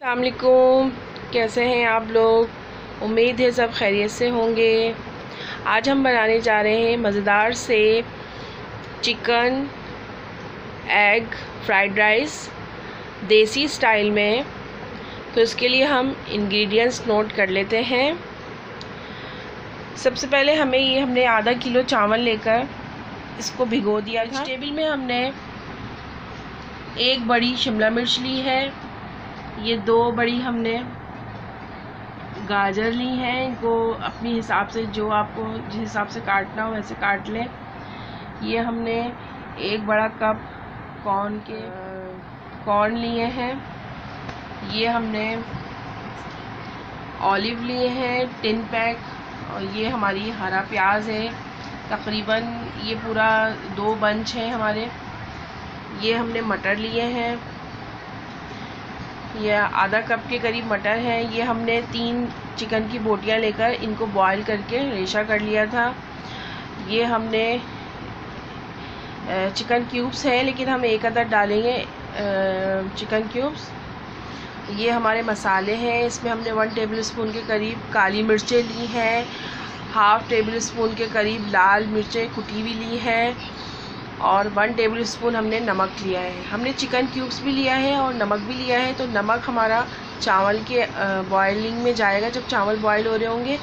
अलकुम कैसे हैं आप लोग? उम्मीद है सब खैरियत से होंगे। आज हम बनाने जा रहे हैं मज़ेदार से chicken egg fried rice desi style में। तो इसके लिए हम इंग्रेडिएंट्स नोट कर लेते हैं। सबसे पहले हमें ये हमने आधा किलो चावल लेकर इसको भिगो दिया। था टेबल में हमने एक बड़ी शिमला मिर्च ली है। ये दो बड़ी हमने गाजर ली हैं, इनको अपने हिसाब से जो आपको जिस हिसाब से काटना हो वैसे काट लें। ये हमने एक बड़ा कप कॉर्न के कॉर्न लिए हैं। ये हमने ऑलिव लिए हैं, टिन पैक, और ये हमारी हरा प्याज है। तकरीबन ये पूरा दो बंच हैं हमारे। ये हमने मटर लिए हैं। यह आधा कप के करीब मटर है। ये हमने तीन चिकन की बोटियाँ लेकर इनको बॉईल करके रेशा कर लिया था। ये हमने चिकन क्यूब्स हैं, लेकिन हम एक अदर डालेंगे चिकन क्यूब्स ये हमारे मसाले हैं। इसमें हमने वन टेबल स्पून के करीब काली मिर्चें ली हैं। हाफ़ टेबल स्पून के करीब लाल मिर्चें कुटी हुई ली हैं। और वन टेबल स्पून हमने नमक लिया है। हमने चिकन क्यूब्स भी लिया है और नमक भी लिया है। तो नमक हमारा चावल के बॉयलिंग में जाएगा। जब चावल बॉयल हो रहे होंगे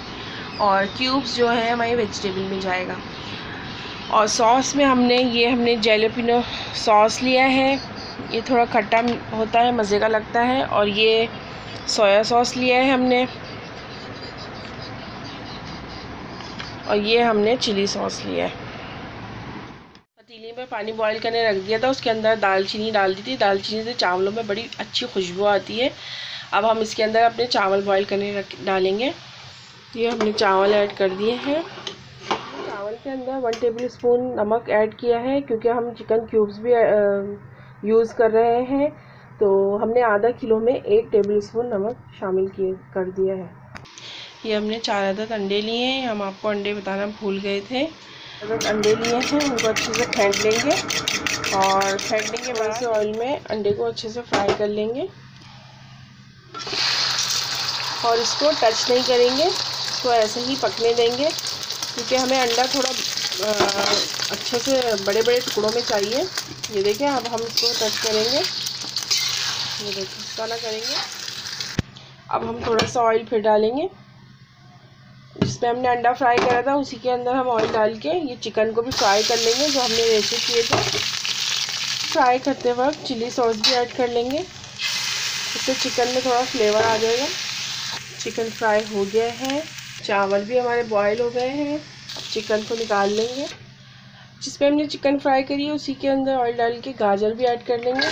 और क्यूब्स जो है हमारे वेजिटेबल में जाएगा। और सॉस में हमने ये, हमने जेलोपिनो सॉस लिया है। ये थोड़ा खट्टा होता है, मज़े का लगता है। और ये सोया सॉस लिया है हमने। और ये हमने चिली सॉस लिया है। में पानी बॉईल करने रख दिया था, उसके अंदर दालचीनी डाल दी थी। दालचीनी से चावलों में बड़ी अच्छी खुशबू आती है। अब हम इसके अंदर अपने चावल बॉईल करने रख, डालेंगे। ये हमने चावल ऐड कर दिए हैं। चावल के अंदर वन टेबल स्पून नमक ऐड किया है, क्योंकि हम चिकन क्यूब्स भी यूज़ कर रहे हैं। तो हमने आधा किलो में एक टेबल स्पून नमक शामिल किए, कर दिया है। ये हमने चार अदद अंडे लिए हैं। हम आपको अंडे बताना भूल गए थे। अगर अंडे लिए हैं, उनको अच्छे से फेंट लेंगे और फेंटने के बाद से ऑयल में अंडे को अच्छे से फ्राई कर लेंगे। और इसको टच नहीं करेंगे, इसको ऐसे ही पकने देंगे, क्योंकि हमें अंडा थोड़ा अच्छे से बड़े बड़े टुकड़ों में चाहिए। ये देखें अब हम इसको टच करेंगे। ये देखिए इसका ना करेंगे। अब हम थोड़ा सा ऑयल फिर डालेंगे। जिसमें हमने अंडा फ्राई करा था, उसी के अंदर हम ऑयल डाल के ये चिकन को भी फ्राई कर लेंगे, जो हमने रेसिप किए थे। फ्राई करते वक्त चिली सॉस भी ऐड कर लेंगे। इससे चिकन में थोड़ा फ्लेवर आ जाएगा। चिकन फ्राई हो गया है। चावल भी हमारे बॉयल हो गए हैं। चिकन को निकाल लेंगे। जिसमें हमने चिकन फ्राई करी है, उसी के अंदर ऑयल डाल के गाजर भी ऐड कर लेंगे।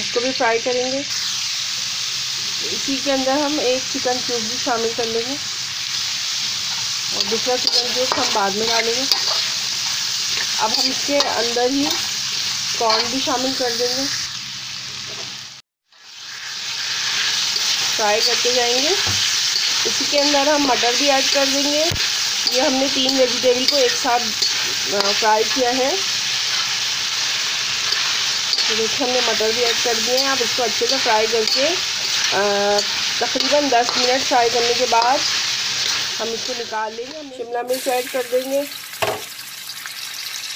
उसको भी फ्राई करेंगे। इसी के अंदर हम एक चिकन क्यूब भी शामिल कर लेंगे। और दूसरा चिकन जूस हम बाद में डालेंगे। अब हम इसके अंदर ही कॉर्न भी शामिल कर देंगे। फ्राई करते जाएँगे। इसी के अंदर हम मटर भी ऐड कर देंगे। ये हमने तीन वेजिटेबल को एक साथ फ्राई किया है। तो देखिए, हमने मटर भी ऐड कर दिए हैं। आप इसको अच्छे से फ्राई करके तकरीबन 10 मिनट फ्राई करने के बाद हम इसको निकाल लेंगे शिमला मिर्च ऐड कर देंगे।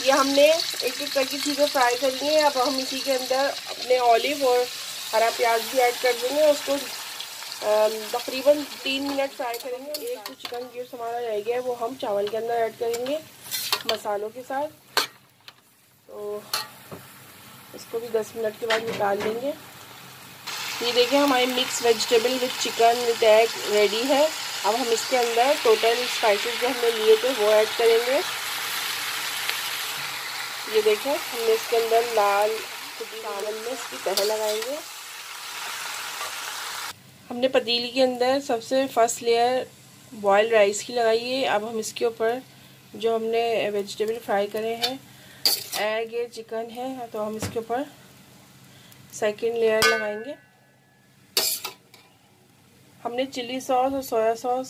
ये हमने एक एक करके चीज़ें फ्राई कर ली हैं। अब हम इसी के अंदर अपने ऑलिव और हरा प्याज भी ऐड कर देंगे उसको तकरीबन तीन मिनट फ्राई करेंगे। एक जो चिकन क्यूब्स हमारा रह गया है, वो हम चावल के अंदर ऐड करेंगे मसालों के साथ। तो इसको भी दस मिनट के बाद निकाल लेंगे। ये देखें हमारी mix vegetable with chicken with egg ready है। अब हम इसके अंदर टोटल स्पाइसेस जो हमने लिए थे, वो ऐड करेंगे। ये देखें, हमने इसके अंदर लाल चावल में इसकी तह लगाएँगे। हमने पतीली के अंदर सबसे फ़र्स्ट लेयर बॉयल राइस की लगाई है। अब हम इसके ऊपर जो हमने वेजिटेबल फ्राई करे हैं एग है चिकन है तो हम इसके ऊपर सेकंड लेयर लगाएँगे। हमने चिली सॉस और सोया सॉस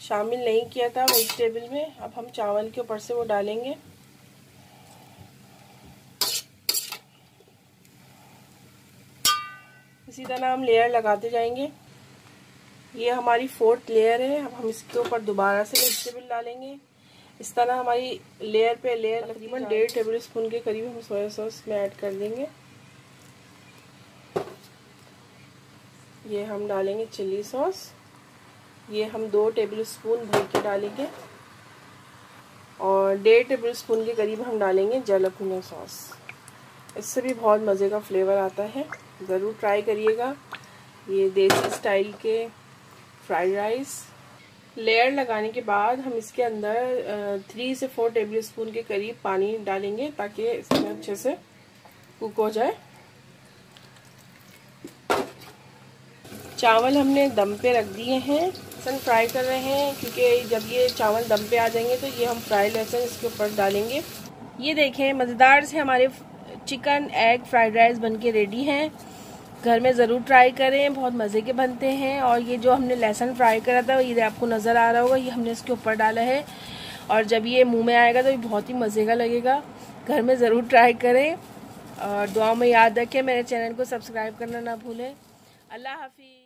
शामिल नहीं किया था वेजिटेबल में। अब हम चावल के ऊपर से वो डालेंगे। इसी तरह हम लेयर लगाते जाएँगे। ये हमारी फोर्थ लेयर है। अब हम इसके ऊपर दोबारा से वेजिटेबल डालेंगे। इस तरह हमारी लेयर पे लेयर तकरीबन डेढ़ टेबल स्पून के करीब हम सोया सॉस में ऐड कर देंगे। ये हम डालेंगे चिल्ली सॉस। ये हम दो टेबल स्पून भर के डालेंगे। और डेढ़ टेबल स्पून के करीब हम डालेंगे जलकुनो सॉस इससे भी बहुत मज़े का फ्लेवर आता है। ज़रूर ट्राई करिएगा। ये देसी स्टाइल के फ्राइड राइस लेयर लगाने के बाद हम इसके अंदर थ्री से फोर टेबल स्पून के करीब पानी डालेंगे ताकि इसमें अच्छे से कुक हो जाए। चावल हमने दम पे रख दिए हैं। लहसुन फ्राई कर रहे हैं, क्योंकि जब ये चावल दम पे आ जाएँगे तो ये हम फ्राई लहसुन इसके ऊपर डालेंगे। ये देखें, मज़ेदार से हमारे चिकन एग फ्राइड राइस बन के रेडी हैं। घर में ज़रूर ट्राई करें, बहुत मज़े के बनते हैं। और ये जो हमने लहसुन फ्राई करा था, ये आपको नज़र आ रहा होगा, ये हमने इसके ऊपर डाला है। और जब ये मुँह में आएगा तो ये बहुत ही मज़े का लगेगा। घर में ज़रूर ट्राई करें। और दुआ में याद रखें, मेरे चैनल को सब्सक्राइब करना ना भूलें। अल्लाह हाफिज़।